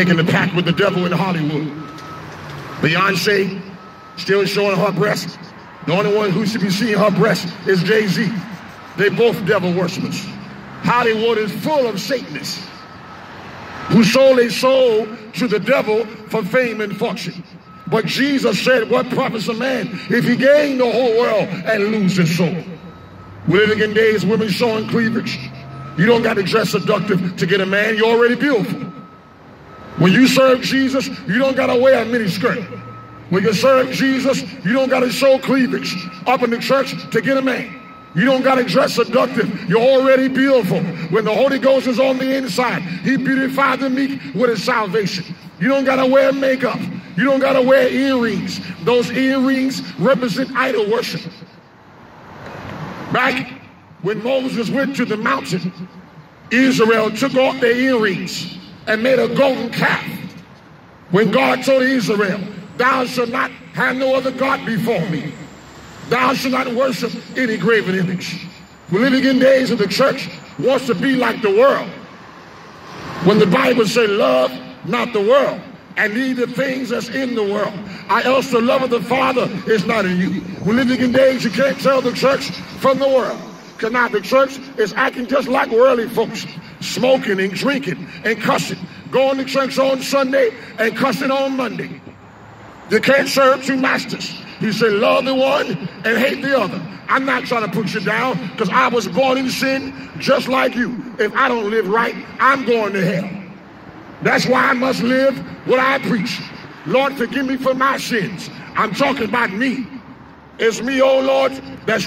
making the pact with the devil in Hollywood. Beyonce still showing her breast. The only one who should be seeing her breast is Jay-Z. They both devil worshippers. Hollywood is full of Satanists who sold their soul to the devil for fame and fortune. But Jesus said, what profits a man if he gain the whole world and lose his soul? We're living in days women showing cleavage. You don't got to dress seductive to get a man. You're already beautiful. When you serve Jesus, you don't got to wear a mini skirt. When you serve Jesus, you don't got to show cleavage up in the church to get a man. You don't got to dress seductive. You're already beautiful. When the Holy Ghost is on the inside, He beautified the meek with His salvation. You don't got to wear makeup. You don't got to wear earrings. Those earrings represent idol worship. Back when Moses went to the mountain, Israel took off their earrings and made a golden calf. When God told Israel, Thou shalt not have no other God before me. Thou shalt not worship any graven image. We're living in days of the church wants to be like the world. When the Bible says, Love not the world, and the things that's in the world. I else the love of the Father is not in you. We're living in days you can't tell the church from the world. Because now the church is acting just like worldly folks, smoking and drinking and cussing, going to church on Sunday and cussing on Monday. You can't serve two masters. He said, love the one and hate the other. I'm not trying to put you down because I was born in sin just like you. If I don't live right, I'm going to hell. That's why I must live what I preach. Lord, forgive me for my sins. I'm talking about me. It's me, oh Lord, that's